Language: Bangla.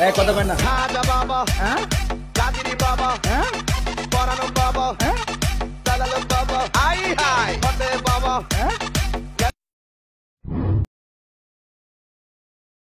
এই কথা কয় না। খাজা বাবা হ্যাঁ? কাদিরি বাবা হ্যাঁ? পরানো বাবা হ্যাঁ? দালাল বাবা আই হাই বাবা। হ্যাঁ?